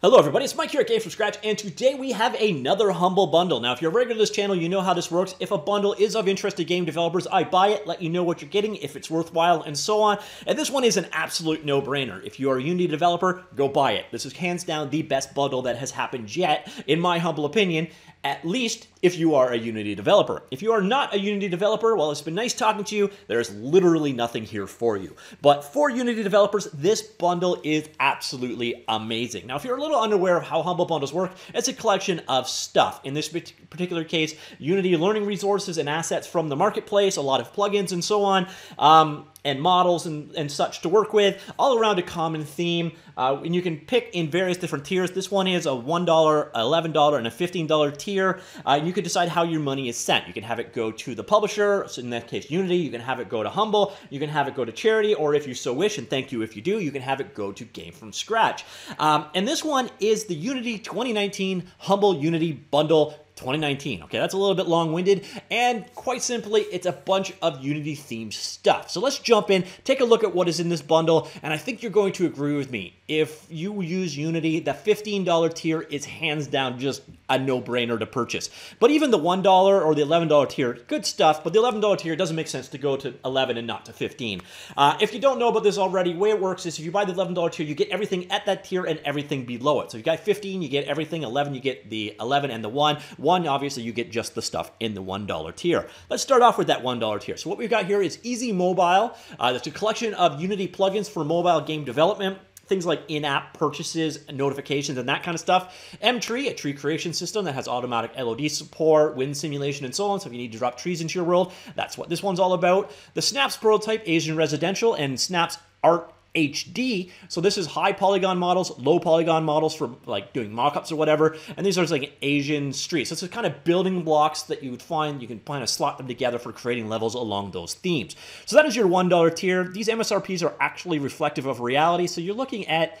Hello everybody, it's Mike here at Games from Scratch, and today we have another Humble Bundle. Now, if you're a regular to this channel, you know how this works. If a bundle is of interest to game developers, I buy it, let you know what you're getting, if it's worthwhile, and so on. And this one is an absolute no-brainer. If you are a Unity developer, go buy it. This is hands down the best bundle that has happened yet, in my humble opinion, at least if you are a Unity developer. If you are not a Unity developer, well, it's been nice talking to you. There's literally nothing here for you. But for Unity developers, this bundle is absolutely amazing. Now, if you're a little unaware of how Humble Bundles work, it's a collection of stuff. In this particular case, Unity learning resources and assets from the marketplace, a lot of plugins and so on. Um, and models and, and such to work with, all around a common theme. Uh, and you can pick in various different tiers. This one is a $1, $11, and a $15 tier. Uh, you can decide how your money is sent. You can have it go to the publisher, so in that case Unity, you can have it go to Humble, you can have it go to charity, or if you so wish, and thank you if you do, you can have it go to Game From Scratch. Um, and this one is the Unity 2019 Humble Unity Bundle 2019. Okay, that's a little bit long-winded, and quite simply, it's a bunch of Unity-themed stuff. So let's jump in, take a look at what is in this bundle, and I think you're going to agree with me. If you use Unity, the $15 tier is hands down just a no-brainer to purchase. But even the $1 or the $11 tier, good stuff, but the $11 tier doesn't make sense to go to 11 and not to 15. Uh, if you don't know about this already, the way it works is if you buy the $11 tier, you get everything at that tier and everything below it. So if you got 15, you get everything, 11, you get the 11 and the 1, one, obviously, you get just the stuff in the $1 tier. Let's start off with that $1 tier. So what we've got here is Easy Mobile. Uh, that's a collection of Unity plugins for mobile game development things like in-app purchases, notifications, and that kind of stuff. M-Tree, a tree creation system that has automatic LOD support, wind simulation, and so on. So if you need to drop trees into your world, that's what this one's all about. The Snaps prototype, Asian Residential, and Snaps Art HD. So this is high polygon models, low polygon models for like doing mockups or whatever. And these are like Asian streets. So it's kind of building blocks that you would find. You can kind of slot them together for creating levels along those themes. So that is your $1 tier. These MSRPs are actually reflective of reality. So you're looking at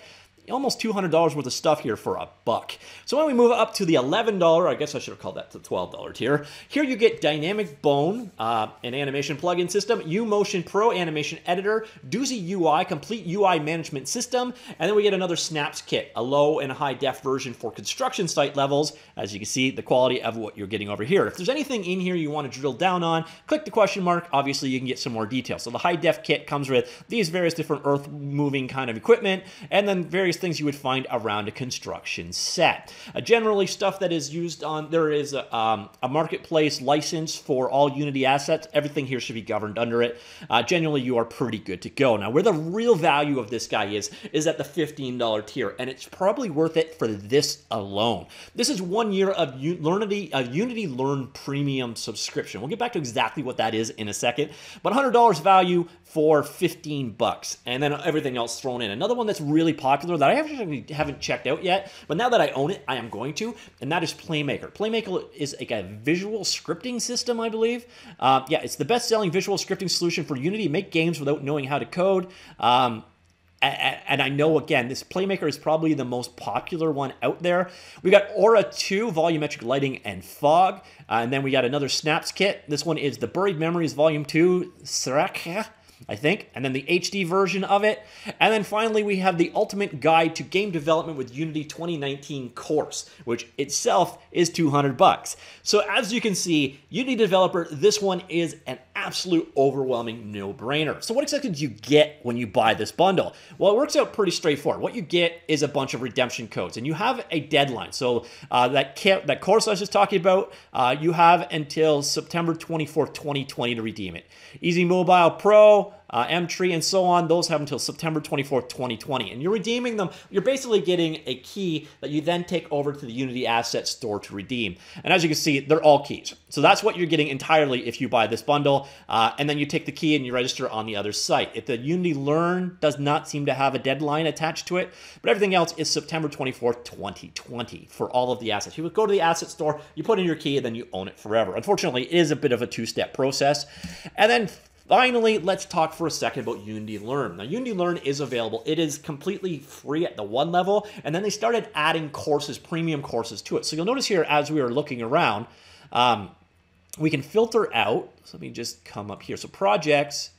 almost $200 worth of stuff here for a buck. So when we move up to the $11, I guess I should have called that the $12 tier, here you get Dynamic Bone, uh, an animation plugin system, UMotion Pro animation editor, Doozy UI, complete UI management system, and then we get another Snaps kit, a low and a high def version for construction site levels. As you can see, the quality of what you're getting over here. If there's anything in here you want to drill down on, click the question mark. Obviously, you can get some more details. So the high def kit comes with these various different earth moving kind of equipment, and then various things you would find around a construction set. Uh, generally, stuff that is used on, there is a, um, a, marketplace license for all Unity assets. Everything here should be governed under it. Uh, generally, you are pretty good to go. Now, where the real value of this guy is, is at the $15 tier, and it's probably worth it for this alone. This is one year of Unity, Unity Learn Premium subscription. We'll get back to exactly what that is in a second, but $100 value for 15 bucks, and then everything else thrown in. Another one that's really popular that I actually haven't checked out yet, but now that I own it, I am going to, and that is Playmaker. Playmaker is like a visual scripting system, I believe. Uh, yeah, it's the best-selling visual scripting solution for Unity make games without knowing how to code. Um, and I know again, this Playmaker is probably the most popular one out there. We got Aura 2, volumetric lighting and fog, uh, and then we got another Snaps kit. This one is the Buried Memories Volume 2, Sraka. I think, and then the HD version of it. And then finally, we have the Ultimate Guide to Game Development with Unity 2019 course, which itself is 200 bucks. So as you can see, Unity developer, this one is an absolute overwhelming no-brainer. So what exactly do you get when you buy this bundle? Well, it works out pretty straightforward. What you get is a bunch of redemption codes, and you have a deadline. So uh, that that course I was just talking about, uh, you have until September 24th, 2020 to redeem it. Easy Mobile Pro, uh, M-Tree, and so on. Those have until September 24th, 2020. And you're redeeming them. You're basically getting a key that you then take over to the Unity Asset Store to redeem. And as you can see, they're all keys. So that's what you're getting entirely if you buy this bundle. Uh, and then you take the key and you register on the other site. If the Unity Learn does not seem to have a deadline attached to it, but everything else is September 24th, 2020 for all of the assets. You would go to the asset store, you put in your key, and then you own it forever. Unfortunately, it is a bit of a two-step process. And then Finally, let's talk for a second about Unity Learn. Now, Unity Learn is available. It is completely free at the one level, and then they started adding courses, premium courses to it. So you'll notice here as we are looking around, um, we can filter out. So let me just come up here. So projects,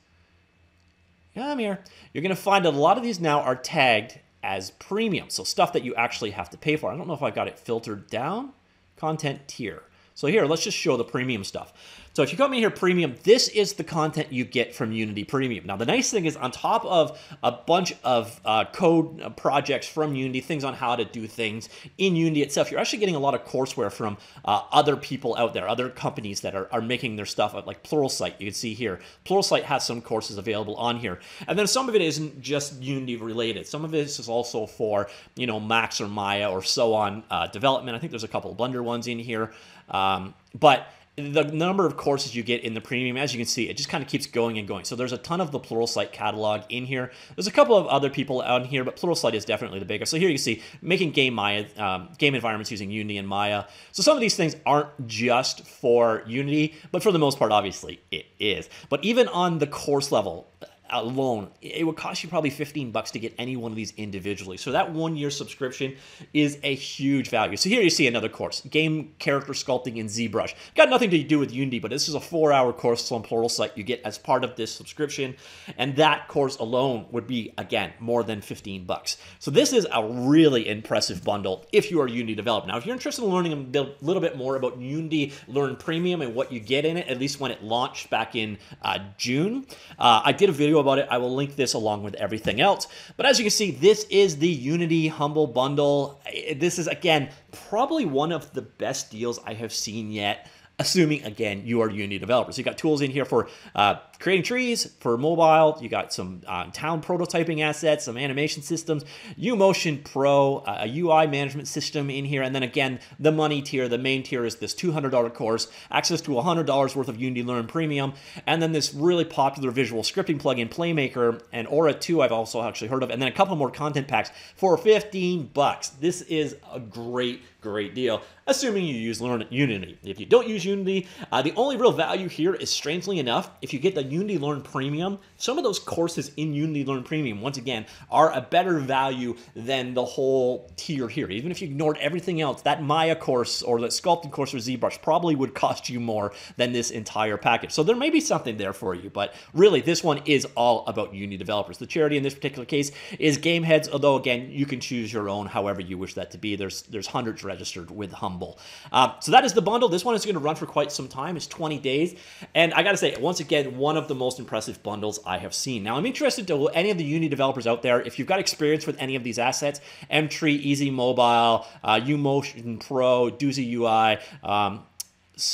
yeah, I'm here. You're going to find a lot of these now are tagged as premium. So stuff that you actually have to pay for. I don't know if I got it filtered down. Content tier. So here, let's just show the premium stuff. So if you come in here premium, this is the content you get from Unity Premium. Now, the nice thing is on top of a bunch of uh, code uh, projects from Unity, things on how to do things in Unity itself, you're actually getting a lot of courseware from uh, other people out there, other companies that are, are making their stuff, like Pluralsight, you can see here. Pluralsight has some courses available on here. And then some of it isn't just Unity related. Some of this is also for, you know, Max or Maya or so on uh, development. I think there's a couple Blender ones in here. Um, but the number of courses you get in the premium, as you can see, it just kind of keeps going and going. So there's a ton of the Pluralsight catalog in here. There's a couple of other people on here, but Pluralsight is definitely the biggest. So here you see making game Maya, um, game environments using Unity and Maya. So some of these things aren't just for Unity, but for the most part, obviously, it is. But even on the course level, alone, it would cost you probably 15 bucks to get any one of these individually. So that one year subscription is a huge value. So here you see another course, game character sculpting in ZBrush. Got nothing to do with Unity, but this is a four hour course on Pluralsight you get as part of this subscription. And that course alone would be, again, more than 15 bucks. So this is a really impressive bundle if you are Unity developer. Now, if you're interested in learning a little bit more about Unity Learn Premium and what you get in it, at least when it launched back in uh, June, uh, I did a video about it. I will link this along with everything else. But as you can see, this is the Unity Humble Bundle. This is, again, probably one of the best deals I have seen yet assuming again you are Unity developers. You got tools in here for uh, creating trees for mobile. You got some uh, town prototyping assets, some animation systems, UMotion Pro, uh, a UI management system in here, and then again the money tier. The main tier is this $200 course, access to $100 worth of Unity Learn Premium, and then this really popular visual scripting plugin Playmaker and Aura 2. I've also actually heard of, and then a couple more content packs for 15 bucks. This is a great great deal, assuming you use Learn Unity. If you don't use Unity, uh, the only real value here is strangely enough, if you get the Unity Learn Premium, some of those courses in Unity Learn Premium, once again, are a better value than the whole tier here. Even if you ignored everything else, that Maya course or the sculpting course or ZBrush probably would cost you more than this entire package. So there may be something there for you, but really this one is all about Unity developers. The charity in this particular case is Gameheads, although again, you can choose your own however you wish that to be. There's, there's hundreds registered with Humble. Uh, so that is the bundle. This one is going to run for quite some time. It's 20 days. And I got to say, once again, one of the most impressive bundles I have seen. Now, I'm interested to any of the Unity developers out there, if you've got experience with any of these assets, Mtree, Easy Mobile, uh, UMotion Pro, Doozy UI, um,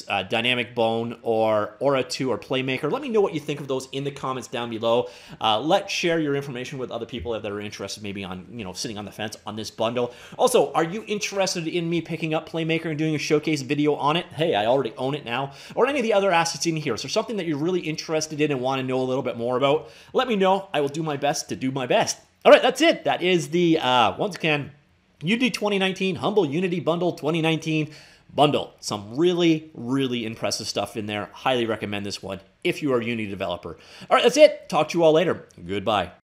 uh, Dynamic Bone or Aura 2 or Playmaker. Let me know what you think of those in the comments down below. Uh, let's share your information with other people that are interested maybe on, you know, sitting on the fence on this bundle. Also, are you interested in me picking up Playmaker and doing a showcase video on it? Hey, I already own it now. Or any of the other assets in here. So something that you're really interested in and want to know a little bit more about? Let me know. I will do my best to do my best. All right, that's it. That is the, uh, once again, Unity 2019, Humble Unity Bundle 2019 bundle. Some really, really impressive stuff in there. Highly recommend this one if you are a Unity developer. All right, that's it. Talk to you all later. Goodbye.